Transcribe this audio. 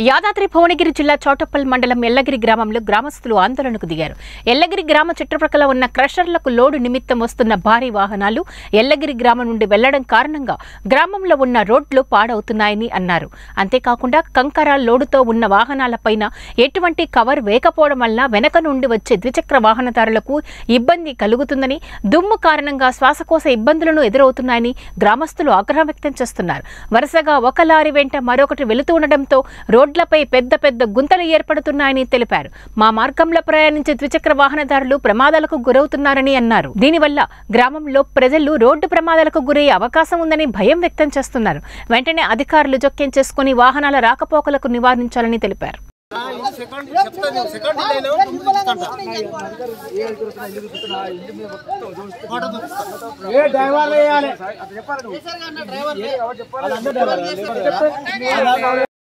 యాదాద్రి భువనగిరి జిల్లా చౌటప్పల్ మండలం ఎల్లగిరి గ్రామంలో గ్రామస్తులు ఆందోళనకు దిగారు. ఎల్లగిరి గ్రామ చుట్టుప్రక్కల ఉన్న క్రషర్లకు లోడు నిమిత్తం వస్తున్న భారీ వాహనాలు ఎల్లగిరి గ్రామం నుండి వెళ్ళడం కారణంగా గ్రామంలో ఉన్న రోడ్లు పాడవుతున్నాయని అన్నారు. అంతేకాకుండా కంకర లోడుతో ఉన్న వాహనాలపైన ఎటువంటి కవర్ వేయకపోవడం వల్ల వెనక నుండి వచ్చే ద్విచక్ర వాహనదారులకు ఇబ్బంది కలుగుతుందని దుమ్ము కారణంగా శ్వాసకోశ ఇబ్బందులను ఎదురవుతున్నాయని గ్రామస్తులు ఆగ్రహం వ్యక్తం చేస్తున్నారు. వరుసగా ఒక లారీ వెంట మరొకటి వెళుతూ ఉండడంతో రోడ్లపై పెద్ద పెద్ద గుంతలు ఏర్పడుతున్నాయని తెలిపారు. మా మార్గంలో ప్రయాణించే ద్విచక్ర వాహనదారులు ప్రమాదాలకు గురవుతున్నారని అన్నారు. దీనివల్ల గ్రామంలో ప్రజలు రోడ్డు ప్రమాదాలకు గురయ్యే అవకాశం ఉందని భయం వ్యక్తం చేస్తున్నారు. వెంటనే అధికారులు జోక్యం చేసుకుని వాహనాల రాకపోకలకు నివారించాలని తెలిపారు. సెకండ్ చెప్తాను సెకండ్. ఏ డ్రైవర్ వేయాలి డ్రైవర్